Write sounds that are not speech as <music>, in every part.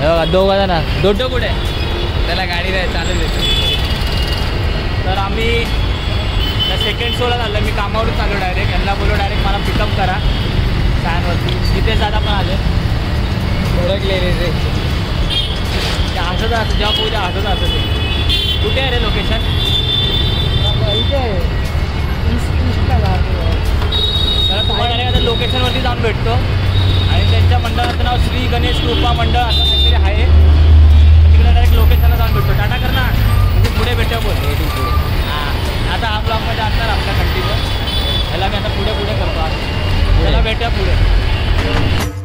बघा दोघं जण दोड्डो कुठे? त्याला गाडी नाही चालू देतो तर आम्ही सेकंड शोला झालं. मी कामावरून चालू डायरेक्ट यांना बोललो डायरेक्ट मला पिकअप करा. सायनवरती तिथे दादा पण आले. ओळखले रे हसत असं जेव्हा पोहोच हसत असं ते. कुठे आहे रे लोकेशन कृपा मंडळ असं काहीतरी आहे. तिकडे डायरेक्ट लोकेशनला जाऊन भेटतो. टाटा कर ना म्हणजे पुढे भेटूया बोल. हां आता हा ब्लॉगमध्ये असणार आपला कंटिन्यू ह्याला मी आता पुढे पुढे करतो आज. त्याला भेटूया पुढे.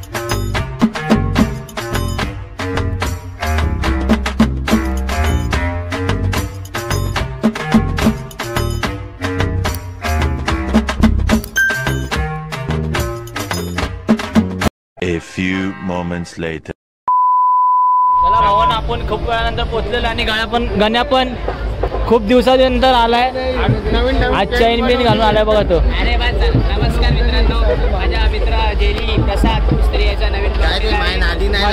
Few moments later. चला भावानं आपण खूप वेळानंतर पोचलेलो आणि गाण्या पण गाण्या पण खूप दिवसानंतर आलाय. आज चैन बिन घालून आलाय बघा तो. अरे बा नमस्कार मित्रांनो. माझ्या मित्र जेली प्रसाद मिस्त्री याचा नवीन नादी नाही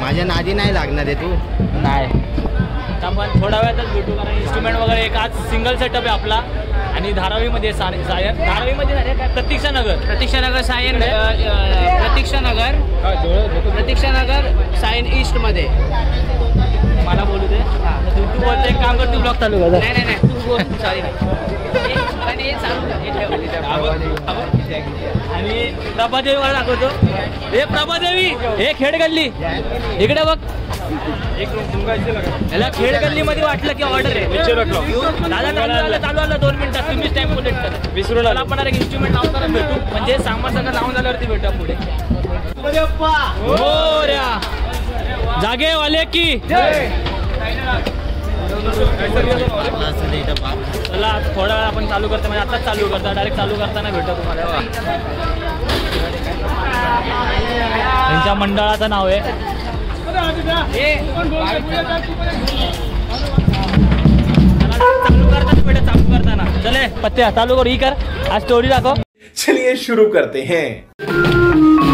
माझ्या नादी नाही लागणार आहे तू. नाही. आपण थोड्या वेळातच भेटू कारण इन्स्ट्रुमेंट वगैरे एक आज सिंगल सेटअप आहे आपला. आणि धारावीमध्ये सा- सायन धारावीमध्ये नाही रे, काय प्रतीक्षा नगर प्रतीक्षानगर सायन प्रतीक्षानगर. प्रतीक्षानगर सायन ईस्टमध्ये मला बोलू दे. तू तू बोलते एक काम कर तू ब्लॉग चालू कर नाही नाही नाही तू बोल सॉरी <laughs> हे कर, हे हे. आणि प्रभादेवी मला दाखवतो. हे प्रभादेवी हे खेड गल्ली इकडे बघ. याला खेड गल्ली मध्ये वाटलं की ऑर्डर आहे. दादा चालू आलं चालू आलं दोन मिनिटात तुम्हीच टाइम कुठे विसरून आपण एक इन्स्ट्रुमेंट लावताना भेटू. म्हणजे सामान सगळं लावून झाल्यावरती भेटू पुढे. मोरया. जागे वाले की चला थोडा वेळ आपण चालू करतो आताच चालू करता डायरेक्ट चालू करताना भेटू तुम्हाला त्यांच्या मंडळाचं नाव करताना चले पत्त्या चालू करू ही कर आज स्टोरी दाखव चलिए शुरू करते हैं।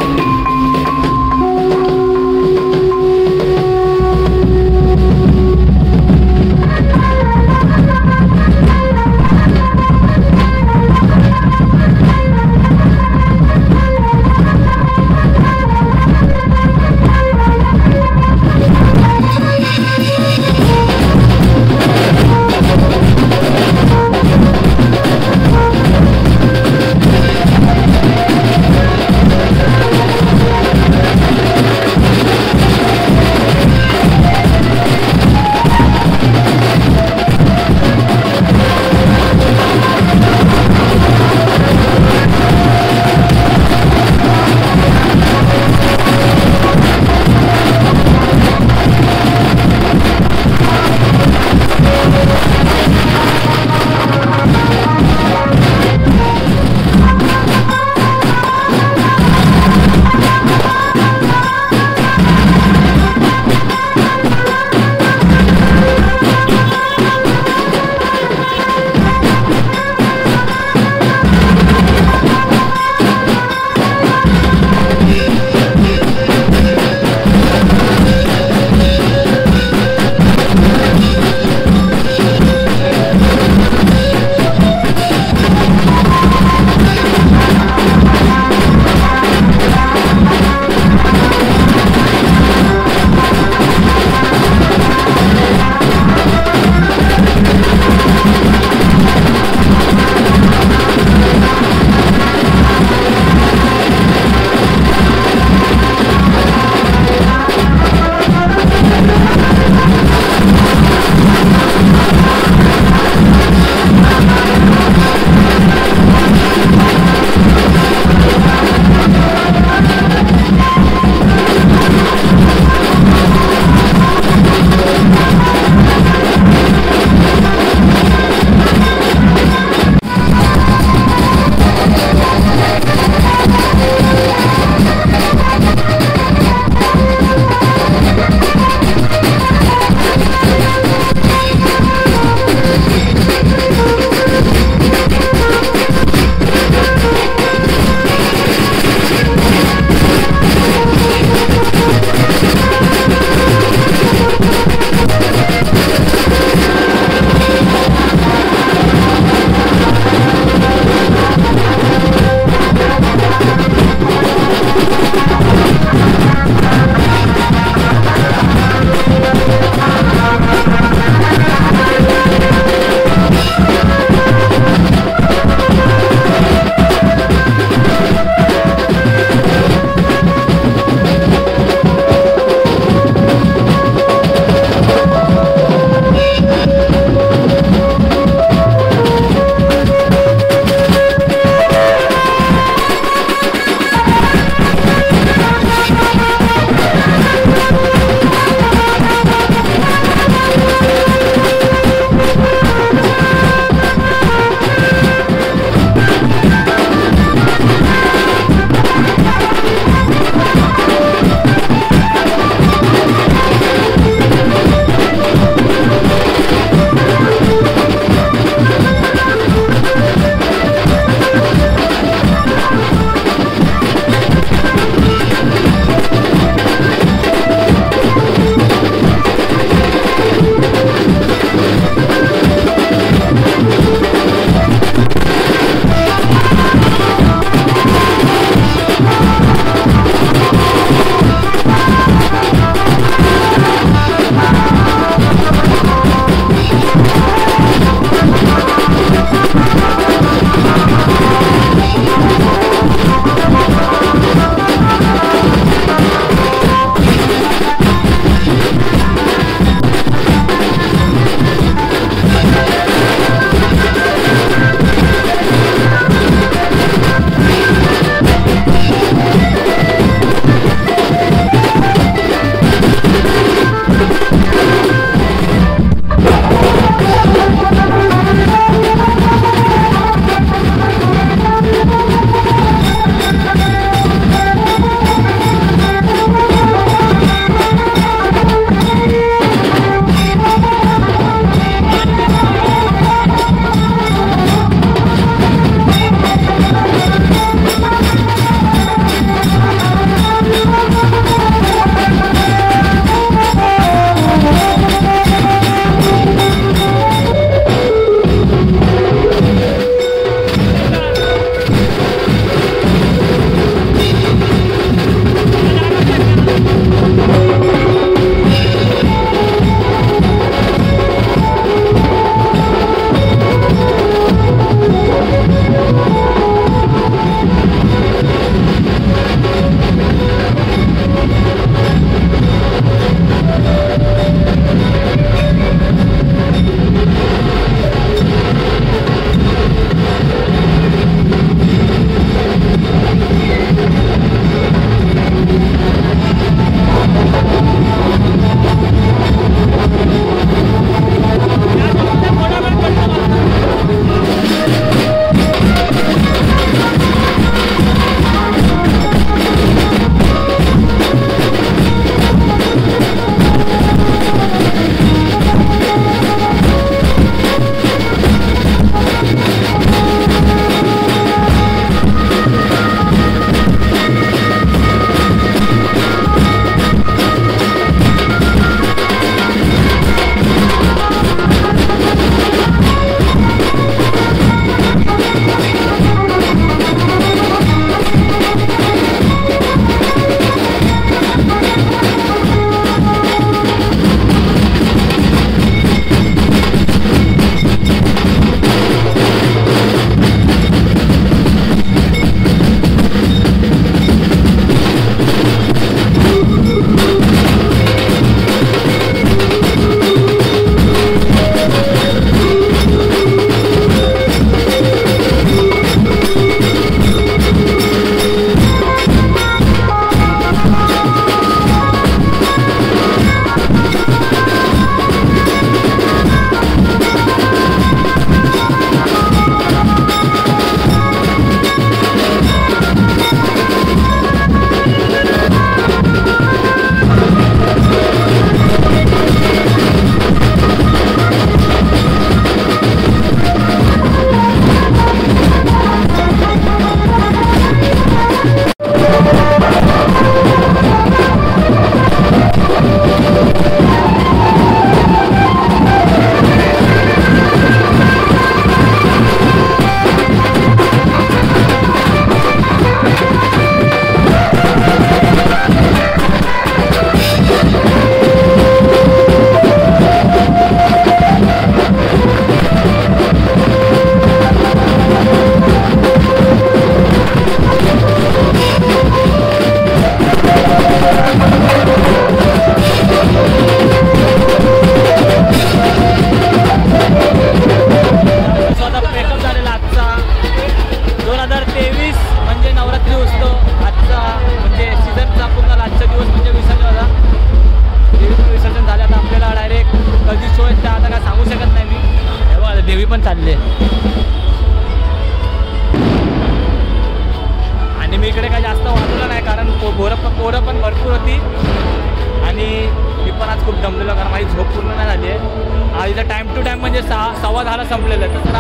आहे इथं टाईम टू टाईम म्हणजे सहा सव्वा दहाला संपलेलं आहे. तर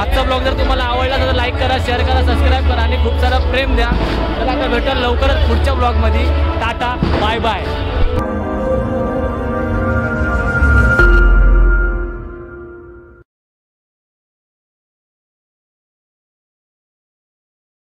आजचा ब्लॉग जर तुम्हाला आवडला तर लाईक करा शेअर करा सबस्क्राईब करा आणि खूप सारं प्रेम द्या. तर आता भेटेल लवकरच पुढच्या ब्लॉगमध्ये टाटा बाय बाय